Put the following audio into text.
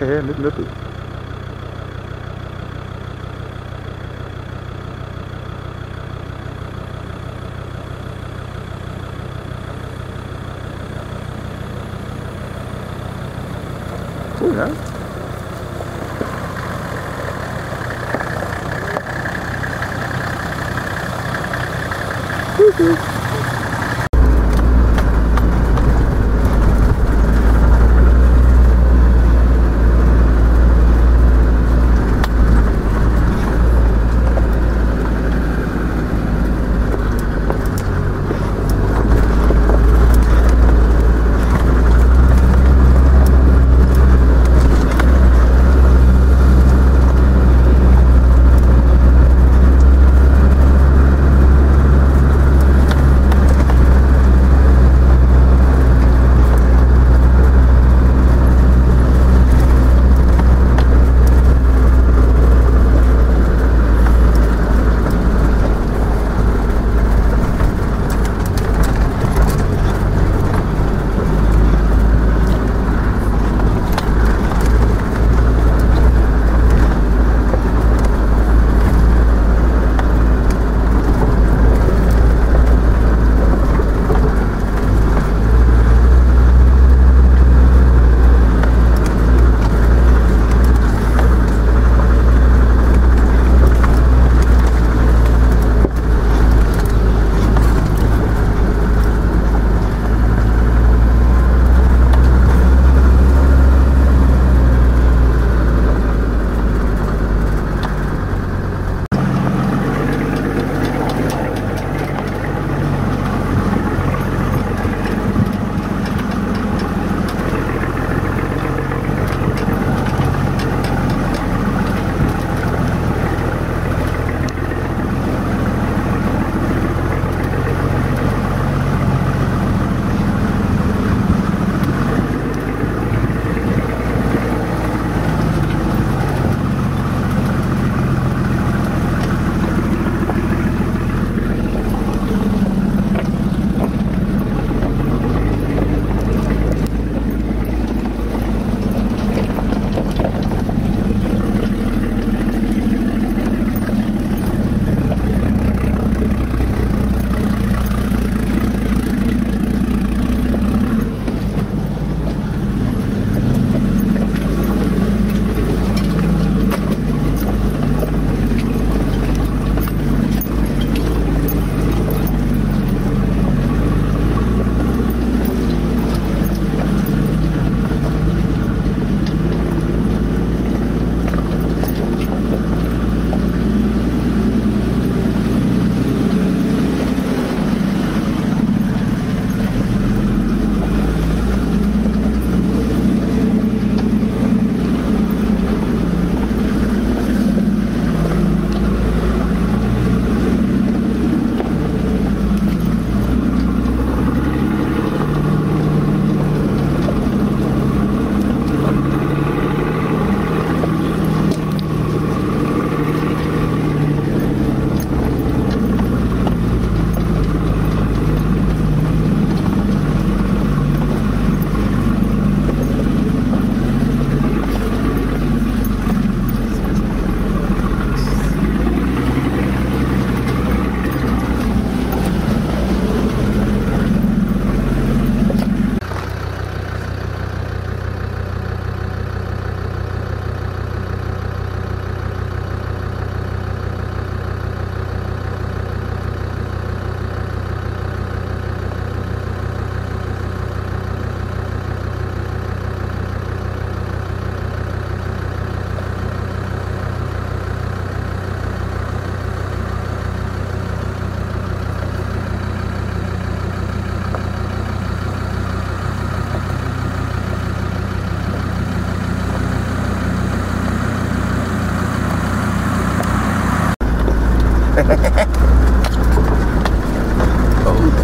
cái nước nước Cool, ja? Woehoe. oh.